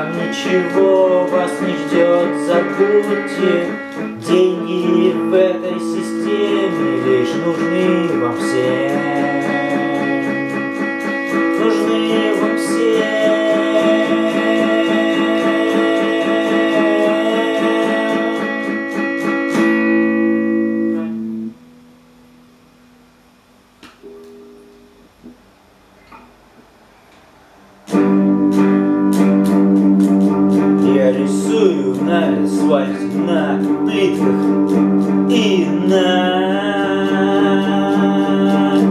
Там ничего вас не ждет, забудьте. Деньги в этой системе лишь нужны вам всем. На асфальте, на плитках и на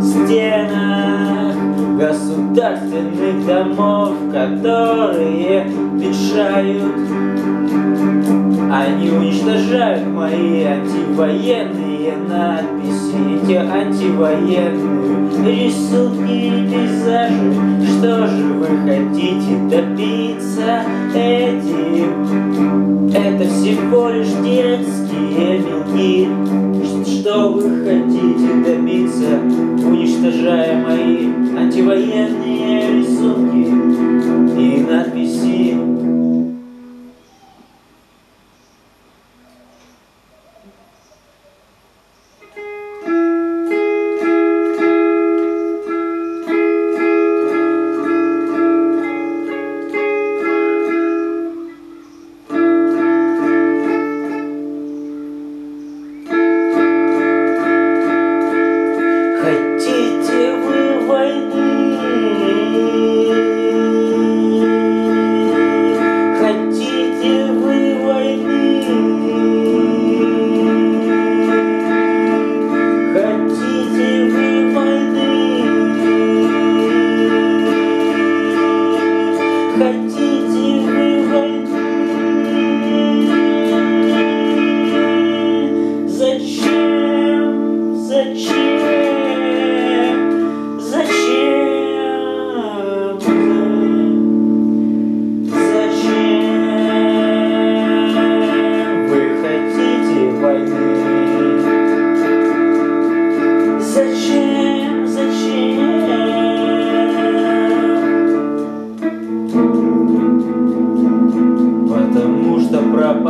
стенах государственных домов, которые мешают. Они уничтожают мои антивоенные надписи, эти антивоенные рисунки и пейзажи. Что же вы хотите добиться этим? Всего лишь детские мелки. Что вы хотите добиться, уничтожая мои антивоенные рисунки и надписи?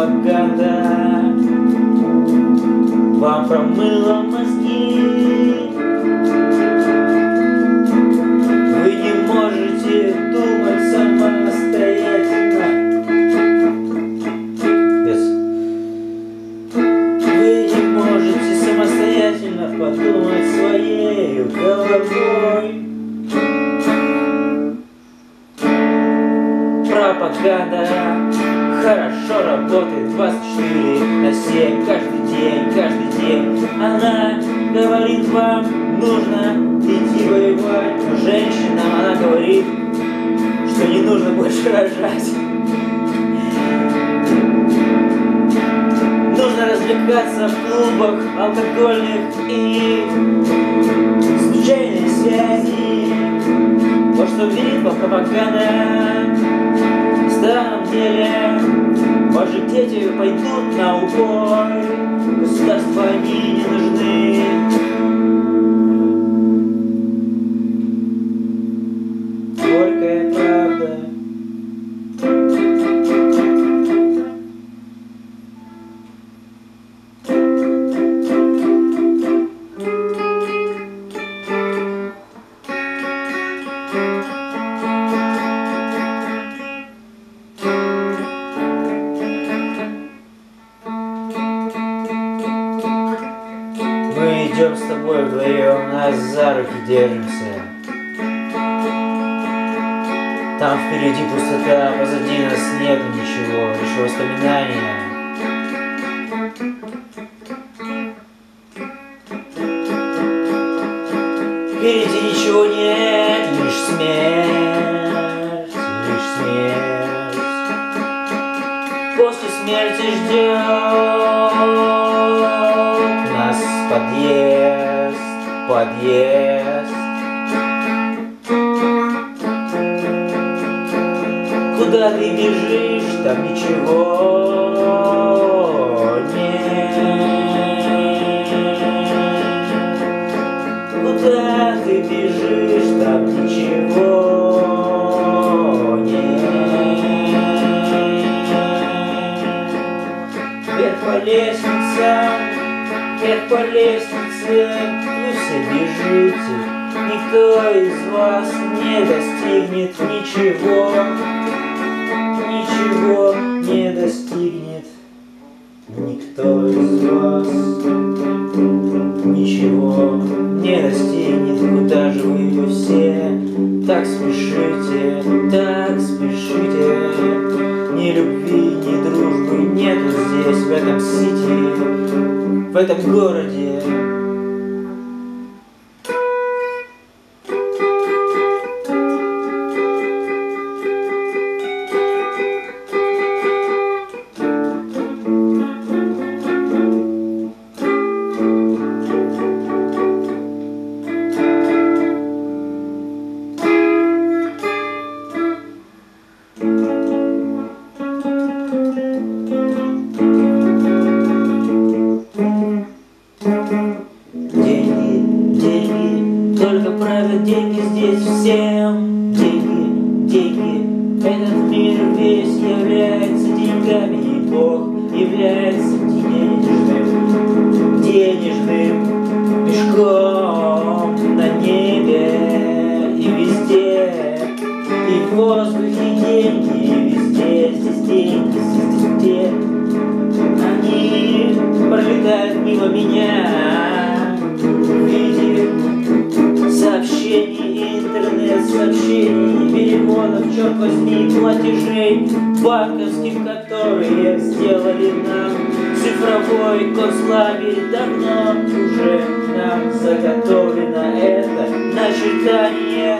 Пропаганда вам промыла мозги. Вы не можете думать самостоятельно. Yes. Вы не можете самостоятельно подумать своей головой. Пропаганда хорошо работает 24 на 7 каждый день, каждый день. Она говорит вам, нужно идти воевать, но женщинам она говорит, что не нужно больше рожать. Нужно развлекаться в клубах алкогольных и случайные связи. Вот что вам пропаганда. На деле, ваши дети пойдут на убой. Там впереди пустота, позади нас нет ничего, лишь воспоминания. Впереди ничего нет, лишь смерть, лишь смерть. После смерти ждет нас подъезд, подъезд. Бежишь, там ничего так спешите, так спешите. Ни любви, ни дружбы нету здесь, в этом сити, в этом городе. Здесь сообщений, интернет-сообщений, переводов, черт возьми, платежей банковских, которые сделали нам цифровой концлагерь. Давно уже нам заготовлено это начертание.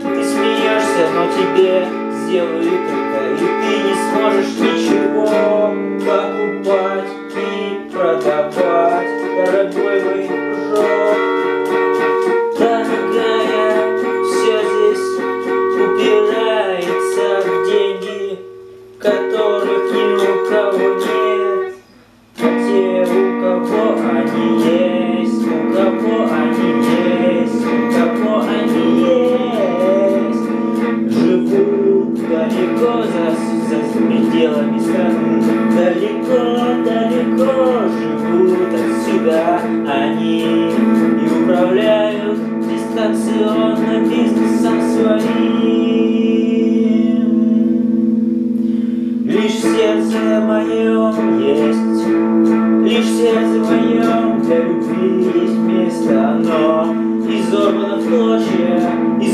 Ты смеешься, но тебе сделают это, и ты не сможешь ничего покупать и продавать, дорогой дружок.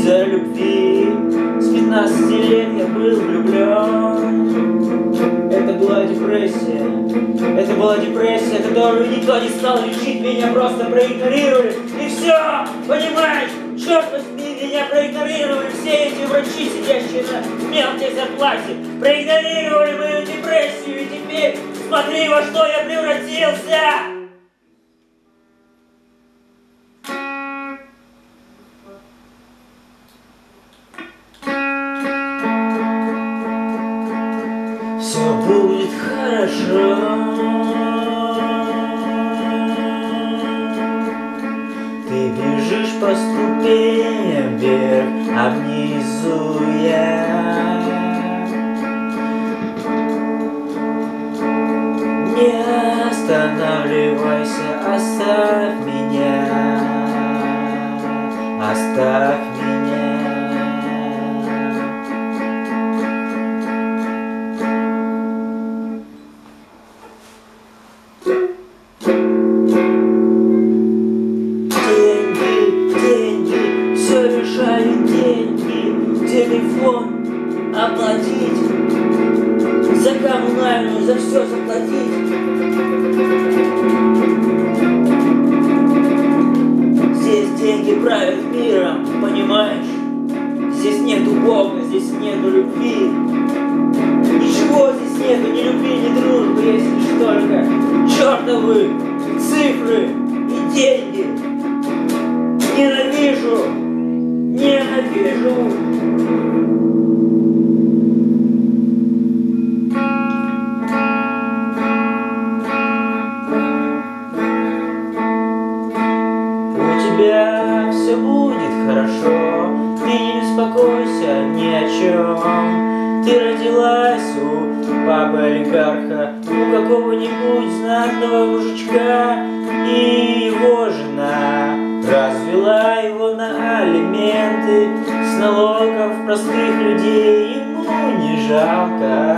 Из-за любви. С 15 лет я был влюблен. Это была депрессия. Это была депрессия, которую никто не стал лечить, меня просто проигнорировали. И все, понимаешь? Черт возьми, меня проигнорировали все эти врачи, сидящие на мелкой зарплате. Проигнорировали мою депрессию, и теперь смотри, во что я превратился! Хорошо. За коммунальную, за все чем. Ты родилась у папы олигарха, у какого-нибудь знатного мужичка, и его жена развела его на алименты с налогов простых людей. Ему не жалко,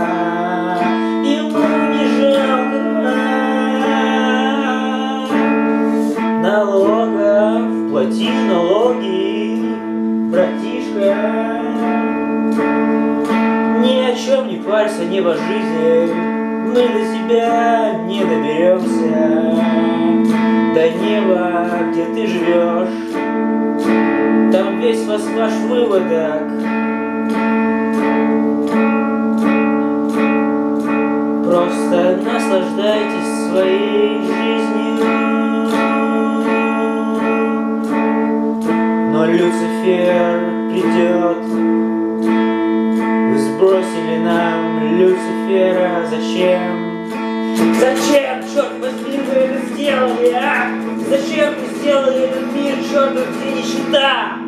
ему не жалко налогов, плати налоги, братишка. Чем не парься, небожитель, мы до тебя не доберемся. До неба, где ты живешь, там весь вас ваш выводок. Просто наслаждайтесь своей жизнью. Но Люцифер придет. Вы сбросили нам Люцифера. Зачем? Зачем, черт возьми, вы это сделали, а? Зачем вы сделали этот мир, черт, где нищета?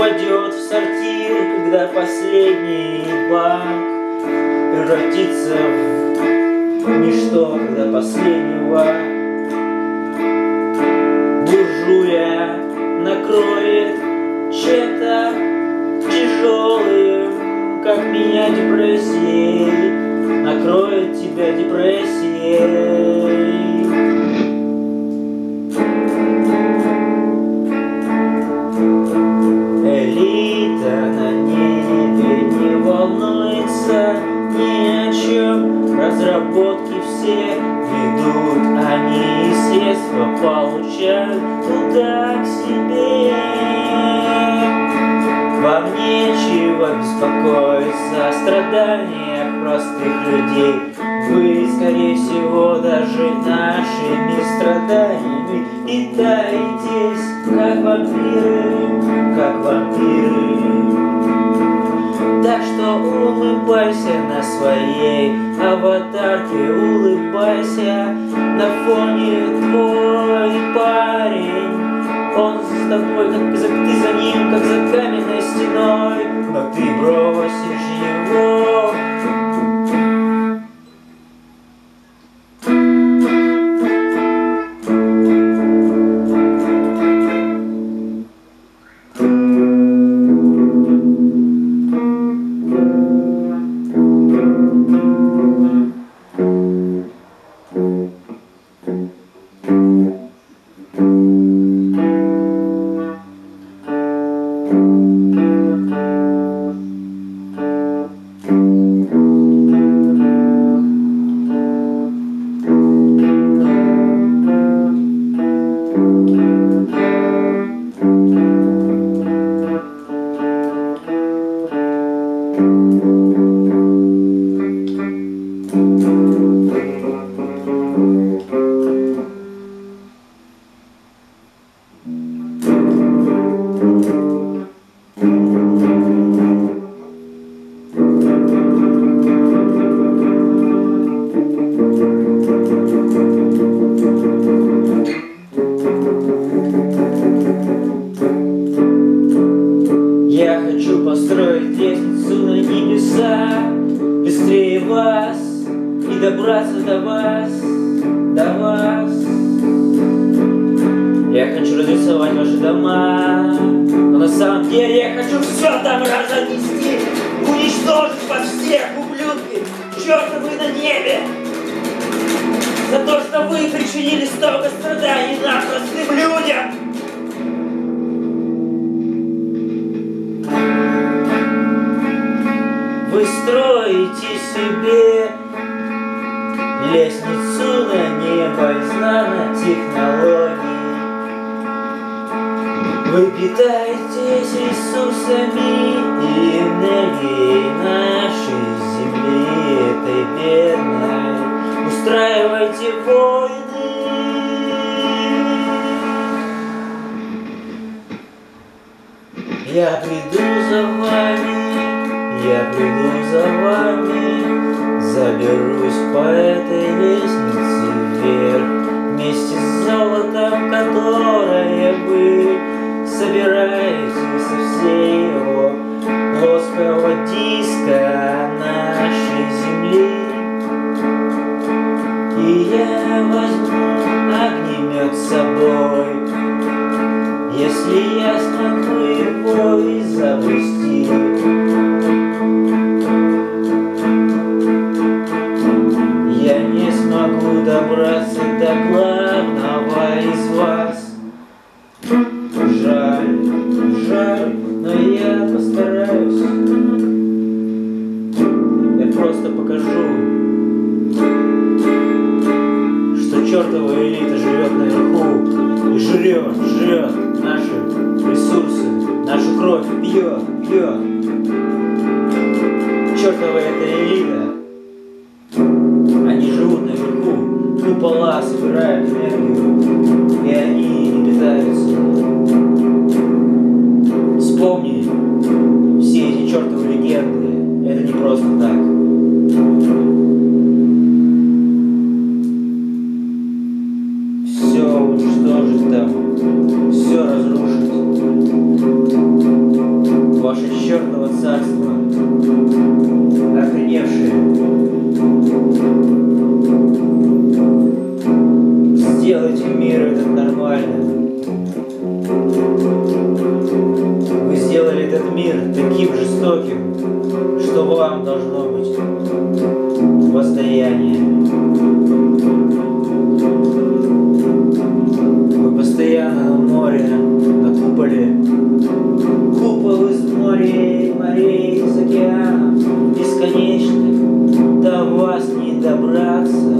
Упадет в сортир, когда последний банк превратится в ничто, когда последнего буржуя накроет чем-то тяжелым, как меня депрессией, накроет тебя депрессией. Разработки все ведут, они средства получают туда к себе. Вам нечего беспокоиться о страданиях простых людей. Вы, скорее всего, даже нашими страданиями питаетесь, как вампиры, как вампиры. Так что улыбайся на своей аватарке, улыбайся на фоне твой парень. Он с тобой, как за, ты за ним, как за каменной стеной, но ты бросишь его. Построить лестницу на небеса Быстрее вас и добраться до вас, до вас Я хочу разрисовать ваши дома Но на самом деле я хочу все там разнести Уничтожить вас всех, ублюдки Чертовы на небе За то, что вы причинили столько страданий нам, простым людям! Строите себе лестницу на небо из нанотехнологий. Вы питаетесь ресурсами и энергией нашей земли, этой бедной. Устраивайте войны. Я приду за вами, я приду за вами, заберусь по этой лестнице вверх, вместе с золотом, которое чертова элита живет наверху и жрет, жрет наши ресурсы, нашу кровь, пьет, пьет. Чертова эта элита. Они живут наверху, купола собирают энергию, Ваше чертово царство, охреневшие. Сделайте мир этот нормальным. Вы сделали этот мир таким жестоким, добраться.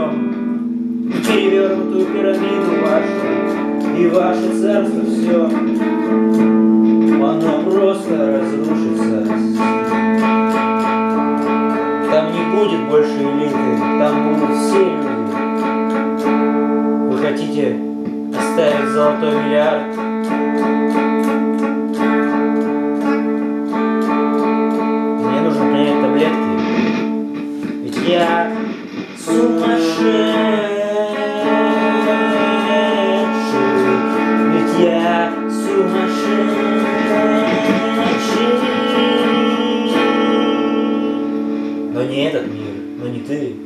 В перевернутую пирамиду вашу и ваше царство все. Оно просто разрушится. Там не будет больше элиты, там будут все люди. Вы хотите оставить золотой миллиард? Мне нужно принять таблетки. Ведь я сумасшедший. Ведь я сумасшедший. Но не этот мир, но не ты.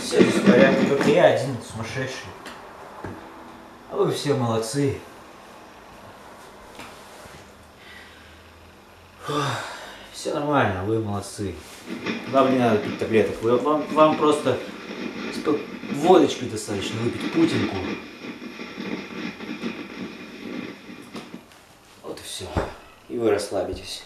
Все здесь в порядке, только я один сумасшедший. А вы все молодцы. Все нормально, вы молодцы. Вам не надо пить таблеток. Вам, вам просто водочки достаточно выпить, путинку. Вот и все. И вы расслабитесь.